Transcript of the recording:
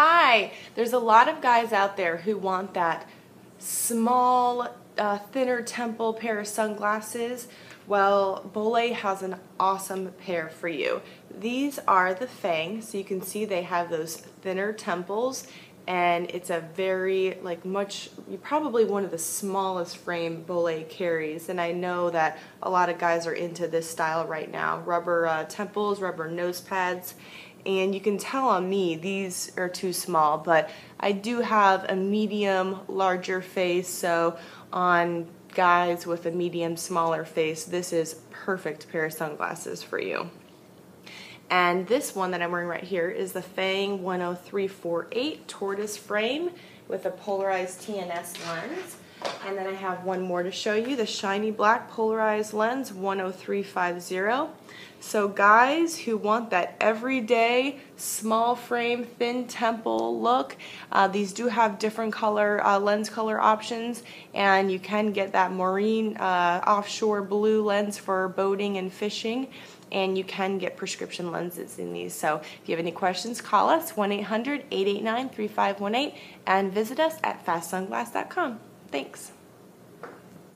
Hi, there's a lot of guys out there who want that small, uh, thinner temple pair of sunglasses. Well, Bollé has an awesome pair for you. These are the Fang, so you can see they have those thinner temples and it's a very like much probably one of the smallest frame Bollé carries. And I know that a lot of guys are into this style right now rubber uh, temples rubber nose pads. And you can tell on me these are too small but I do have a medium larger face. So on guys with a medium smaller face this is perfect pair of sunglasses for you and this one that I'm wearing right here is the Fang 10348 tortoise frame with a polarized TNS lens and then I have one more to show you, the shiny black polarized lens 10350. So guys who want that everyday small frame thin temple look, uh, these do have different color uh, lens color options and you can get that marine uh, offshore blue lens for boating and fishing and you can get prescription lenses in these. So if you have any questions, call us 1-800-889-3518 and visit us at fastsunglass.com. Thanks.